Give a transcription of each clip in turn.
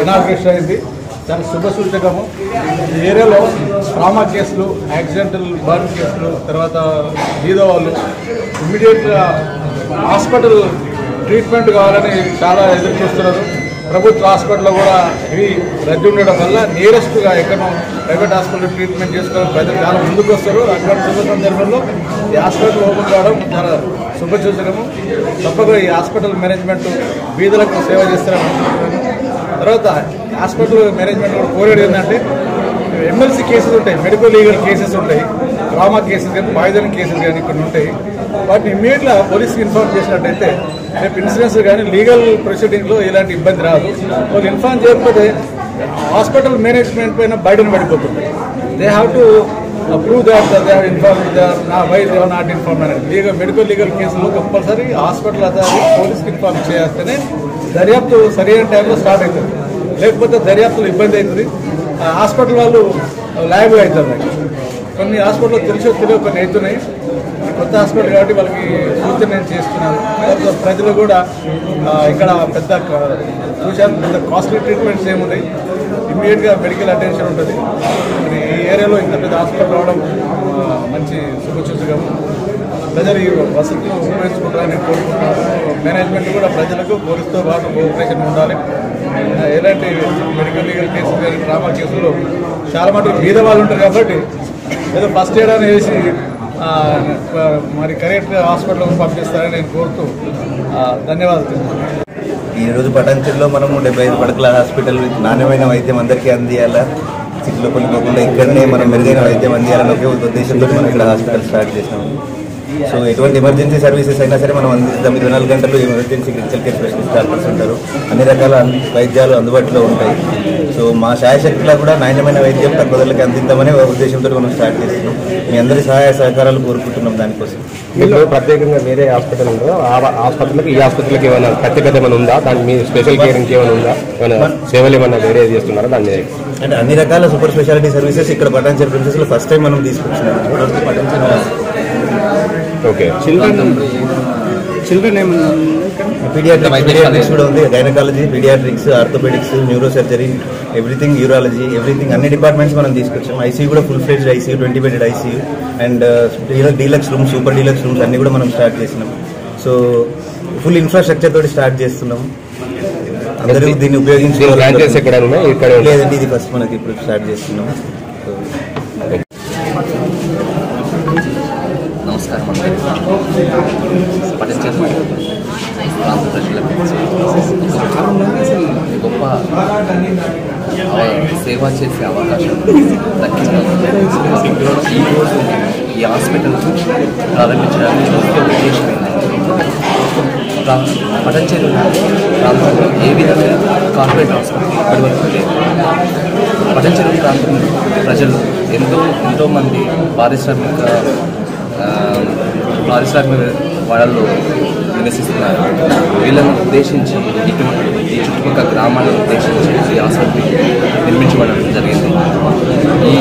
Inauguration అయింది చాలా శుభ సూచకము ఈ ఏరియాలో ట్రామా కేసులు యాక్సిడెంటల్ బర్న్ కేసులు తర్వాత బీద వాళ్ళు ఇమ్మీడియట్గా హాస్పిటల్ ట్రీట్మెంట్ కావాలని చాలా ఎదురు చూస్తున్నారు. ప్రభుత్వ హాస్పిటల్లో కూడా ఇవి రద్దీ ఉండడం వల్ల నియరెస్ట్గా ఎక్కడో ప్రైవేట్ హాస్పిటల్ ట్రీట్మెంట్ చేసుకోవడం ప్రజలు చాలా ముందుకు వస్తారు. అటువంటి శుభ సందర్భంలో ఈ హాస్పిటల్ ఓపెన్ కావడం చాలా శుభసూచకము తప్పక ఈ హాస్పిటల్ మేనేజ్మెంట్ బీదలకు సేవ చేస్తారని తర్వాత హాస్పిటల్ మేనేజ్మెంట్ కూడా కోరేది ఏంటంటే ఎమ్మెల్సీ కేసెస్ ఉంటాయి మెడికల్ లీగల్ కేసెస్ ఉంటాయి డ్రామా కేసెస్ కానీ పాయిజన్ కేసెస్ కానీ కొన్ని ఉంటాయి. వాటిని ఇమ్మీడియట్గా పోలీస్కి ఇన్ఫార్మ్ చేసినట్టయితే రేపు ఇన్సూరెన్స్ కానీ లీగల్ ప్రొసీడింగ్లో ఎలాంటి ఇబ్బంది రాదు. వాళ్ళు ఇన్ఫార్మ్ చేయకపోతే హాస్పిటల్ మేనేజ్మెంట్ పైన బయటను పడిపోతుంది. They have to prove that they have inform నా వై దే నాట్ ఇన్ఫార్మ్ అనేది లీగల్ మెడికల్ లీగల్ కేసులో కంపల్సరీ హాస్పిటల్ అథారిటీ పోలీస్కి ఇన్ఫార్మ్ చేస్తేనే దర్యాప్తు సరైన టైంలో స్టార్ట్ అవుతుంది. లేకపోతే దర్యాప్తులో ఇబ్బంది అవుతుంది. హాస్పిటల్ వాళ్ళు ల్యాబ్ అవుతారు కొన్ని హాస్పిటల్ తెలిసో తెలియదు కొన్ని అవుతున్నాయి. కొత్త హాస్పిటల్ కాబట్టి వాళ్ళకి సూచన నేను చేస్తున్నాను. ప్రజలు కూడా ఇక్కడ పెద్ద చూశాను పెద్ద కాస్ట్లీ ట్రీట్మెంట్స్ ఏమున్నాయి. ఇమ్మీడియట్గా మెడికల్ అటెన్షన్ ఉంటుంది. మరి ఈ ఏరియాలో ఇంత పెద్ద హాస్పిటల్ రావడం మంచి శుభసూచకము ప్రజలు ఈ వసతులు ఉపయోగించుకుంటారని కోరుకుంటున్నాను మేనేజ్మెంట్ కూడా ప్రజలకు పోలీసుతో పాటు కోఆపరేషన్ ఉండాలి. ఎలాంటి మెడికల్ లీగల్ కేసులు కానీ డ్రామా కేసులు చాలా మటుకు మీద వాళ్ళు ఉంటారు కాబట్టి ఏదో ఫస్ట్ ఎయిడ్ అని వేసి మరి కరెక్ట్ హాస్పిటల్కి పంపిస్తారని నేను కోరుతూ ధన్యవాదాలు ఈరోజు ఈ రోజు మనము డెబ్బై ఐదు పడకల హాస్పిటల్ నాణ్యమైన వైద్యం అందరికీ అందియాలా? సిటీలో కొనుక్కోకుండా ఇక్కడనే మనం మెరుగైన వైద్యం అందియాలని ఒకే ఉద్దేశంతో మనం ఇక్కడ హాస్పిటల్ స్టార్ట్ చేసినాము సో ఎటువంటి ఎమర్జెన్సీ సర్వీసెస్ అయినా సరే మనం అందిస్తాం. ఇరవై నాలుగు గంటలు emergency critical care specialist doctors ఉంటారు. అన్ని రకాల వైద్యాలు అందుబాటులో ఉంటాయి. సో మా శాయశక్తిలో కూడా నాణ్యమైన వైద్యం తక్కువ ధరలకి అందిద్దామనే ఉద్దేశంతో మనం స్టార్ట్ చేస్తున్నాం. మీ అందరి సహాయ సహకారాలు కోరుకుంటున్నాం దానికోసం. మీకు ప్రత్యేకంగా వేరే హాస్పిటల్ ఉందో ఆ హాస్పిటల్కి ఈ హాస్పిటల్కి ఏమైనా ప్రత్యేకత ఏమైనా ఉందా? దాని మీ స్పెషల్ కేర్ ఇంకేమైనా ఉందా? ఏమైనా సేవలు ఏమైనా వేరే చేస్తున్నారా? దాని మీద. అంటే అన్ని రకాల సూపర్ స్పెషాలిటీ సర్వీసెస్ ఇక్కడ పటాన్చెరు ప్రిన్సెస్లో ఫస్ట్ టైం మనం తీసుకొచ్చినాం. ఓకే చిల్డ్రన్ ఏమన్నా పీడియాట్రిక్స్ పీడియాట్రిక్స్ కూడా ఉంది gynaecology paediatrics orthopaedics neuro surgery everything urology everything అన్ని డిపార్ట్మెంట్స్ మనం తీసుకొచ్చాం. ఐసీయూ కూడా full fledged ICU twenty bedded ICU and deluxe rooms super deluxe rooms అన్ని కూడా మనం స్టార్ట్ చేసినాం. సో ఫుల్ ఇన్ఫ్రాస్ట్రక్చర్ తోటి స్టార్ట్ చేస్తున్నాం. అందరూ దీన్ని ఉపయోగించుకోవాలి. లేదండి ఇది ఫస్ట్ మనకి ఇప్పుడు స్టార్ట్ చేస్తున్నాం. ప్రాంత ప్రజలకు గొప్ప సేవ చేసే అవకాశం దక్కింది ఈరోజు ఈ హాస్పిటల్ ప్రారంభించడానికి ముఖ్య ఉద్దేశం పటంచేరు ప్రాంతంలో ఏ విధమైన కార్పొరేట్ హాస్పిటల్ ఇప్పటివరకు లేదు పటంచేరు ప్రాంతంలో ప్రజలు ఎంతో ఎంతోమంది పారిశ్రామిక పారిశ్రామిక వాడల్లో నివసిస్తున్నారు. వీళ్ళను ఉద్దేశించి ఇటువంటి ఈ చుట్టుపక్కల గ్రామాలను ఉద్దేశించి ఈ ఆసుపత్రి నిర్మించబడడం జరిగింది. ఈ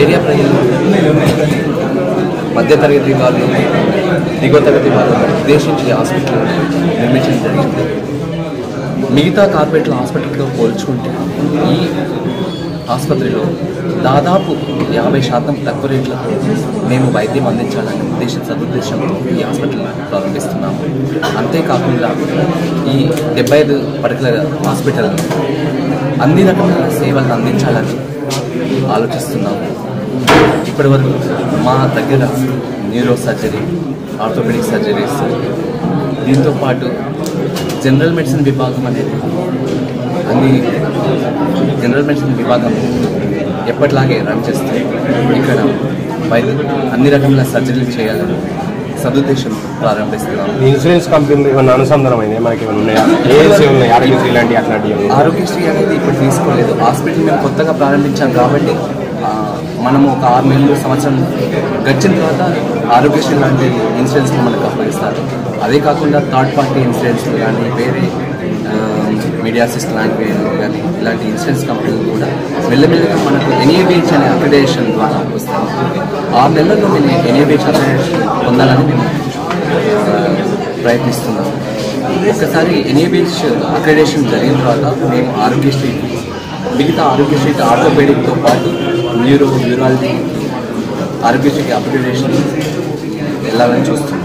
ఏరియా ప్రజలు మధ్యతరగతి వాళ్ళు దిగువ తరగతి వాళ్ళను ఉద్దేశించి హాస్పిటల్ నిర్మించడం జరిగింది. మిగతా కార్పొరేట్ల హాస్పిటల్తో పోల్చుకుంటే ఈ ఆసుపత్రిలో దాదాపు యాభై శాతం తక్కువ రేట్లకు మేము వైద్యం అందించాలనే ఉద్దేశం సదుద్దేశంతో ఈ హాస్పిటల్ ప్రారంభిస్తున్నాము. అంతేకాకుండా ఈ డెబ్బై ఐదు పడకల హాస్పిటల్ అన్ని రకాల సేవలను అందించాలని ఆలోచిస్తున్నాము. ఇప్పటివరకు మా దగ్గర న్యూరో సర్జరీ ఆర్థోపెడిక్ సర్జరీస్ దీంతోపాటు జనరల్ మెడిసిన్ విభాగం అనేది అన్ని జనరల్ మెడిసిన్ విభాగం ఎప్పటిలాగే రన్ చేస్తే ఇక్కడ వైద్య అన్ని రకముల సర్జరీలు చేయాలని సదుద్దేశం ప్రారంభిస్తున్నాం. ఇన్సూరెన్స్ కంపెనీలు ఏమైనా అనుసంధానం అయినాయి? మనకి ఏమైనా ఉన్నాయా? ఉన్నాయి? ఆరోగ్యశ్రీ ఇలాంటి అట్లాంటివి? ఆరోగ్యశ్రీ అనేది ఇప్పుడు తీసుకోలేదు. హాస్పిటల్ మేము కొత్తగా ప్రారంభించాం కాబట్టి మనము ఒక ఆరు నెలలు సంవత్సరం గడిచిన తర్వాత ఆరోగ్యశ్రీ లాంటి ఇన్సూరెన్స్లు మనకు అప్పగిస్తారు. అదే కాకుండా థర్డ్ పార్టీ ఇన్సూరెన్స్లు కానీ వేరే మీడియాసిస్ లాంటివి కానీ ఇలాంటి ఇన్సూరెన్స్ కంపెనీలు కూడా మెల్లమెల్లగా మనకు ఎన్ఏబిహెచ్ అనే అక్రిడేషన్ ద్వారా వస్తాం ఆరు నెలల్లో మేము ఎన్ఏబిహెచ్ అక్రిడేషన్ పొందాలని మేము ప్రయత్నిస్తున్నాం ఒకసారి ఎన్ఏబిహెచ్ అక్రిడేషన్ జరిగిన తర్వాత మేము ఆరోగ్యశ్రీ మిగతా ఆరోగ్యశ్రీకి ఆర్థోపెడిక్తో పాటు న్యూరో న్యూరాలజీ ఆరోగ్యశ్రీకి అప్గ్రేడేషన్ వెళ్ళాలని చూస్తున్నాం.